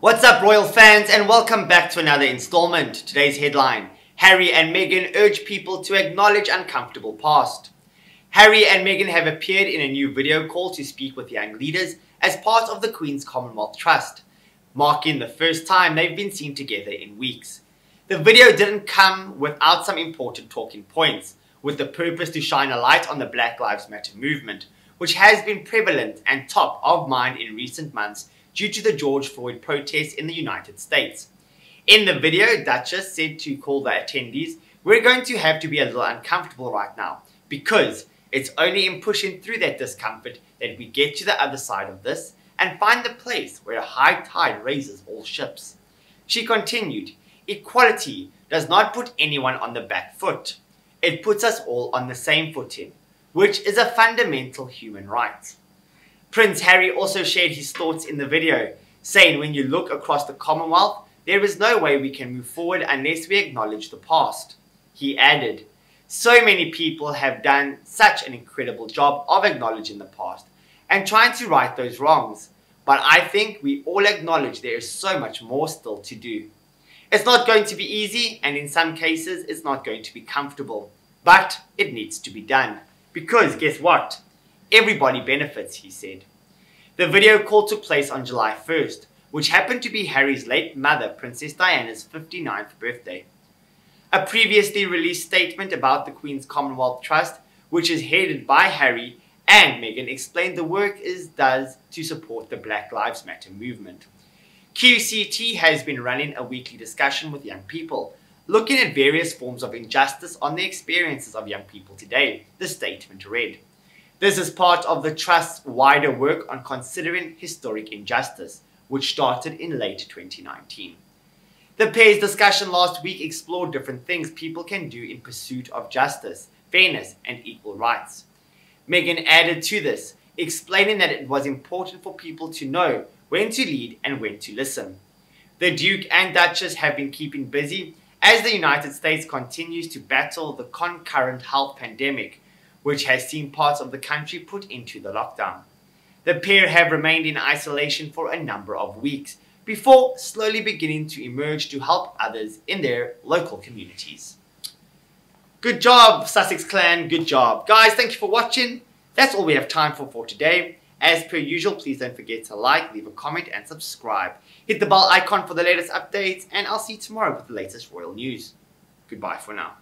What's up, royal fans, and welcome back to another installment. Today's headline Harry and Meghan urge people to acknowledge uncomfortable past. Harry and Meghan have appeared in a new video call to speak with young leaders as part of the Queen's Commonwealth Trust, marking the first time they've been seen together in weeks. The video didn't come without some important talking points, with the purpose to shine a light on the Black Lives Matter movement, which has been prevalent and top of mind in recent months due to the George Floyd protests in the United States. In the video, Duchess said to call the attendees, we're going to have to be a little uncomfortable right now because it's only in pushing through that discomfort that we get to the other side of this and find the place where a high tide raises all ships. She continued, equality does not put anyone on the back foot. It puts us all on the same footing, which is a fundamental human right. Prince Harry also shared his thoughts in the video, saying when you look across the Commonwealth, there is no way we can move forward unless we acknowledge the past. He added, so many people have done such an incredible job of acknowledging the past and trying to right those wrongs, but I think we all acknowledge there is so much more still to do. It's not going to be easy, and in some cases, it's not going to be comfortable, but it needs to be done. Because guess what? Everybody benefits, he said. The video call took place on July 1st, which happened to be Harry's late mother, Princess Diana's 59th birthday. A previously released statement about the Queen's Commonwealth Trust, which is headed by Harry and Meghan, explained the work it does to support the Black Lives Matter movement. QCT has been running a weekly discussion with young people, looking at various forms of injustice on the experiences of young people today, the statement read. This is part of the Trust's wider work on considering historic injustice, which started in late 2019. The pair's discussion last week explored different things people can do in pursuit of justice, fairness, and equal rights. Meghan added to this, explaining that it was important for people to know when to lead and when to listen. The Duke and Duchess have been keeping busy as the United States continues to battle the concurrent health pandemic which has seen parts of the country put into the lockdown. The pair have remained in isolation for a number of weeks before slowly beginning to emerge to help others in their local communities. Good job, Sussex clan, good job. Guys, thank you for watching. That's all we have time for for today. As per usual, please don't forget to like, leave a comment and subscribe. Hit the bell icon for the latest updates and I'll see you tomorrow with the latest royal news. Goodbye for now.